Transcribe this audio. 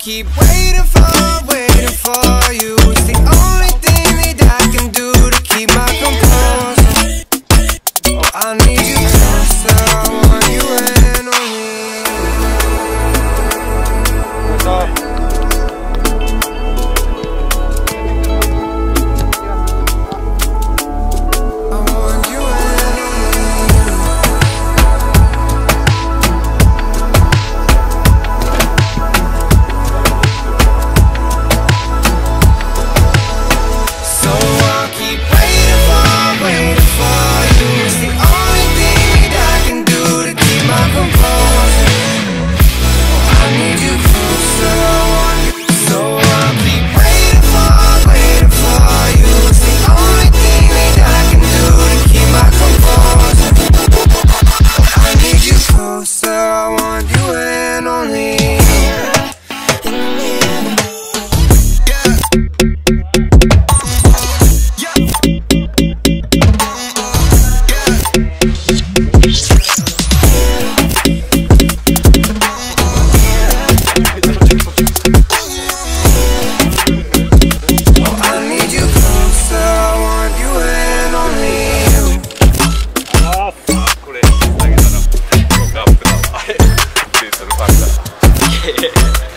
keep waiting for, waiting for you. Yeah.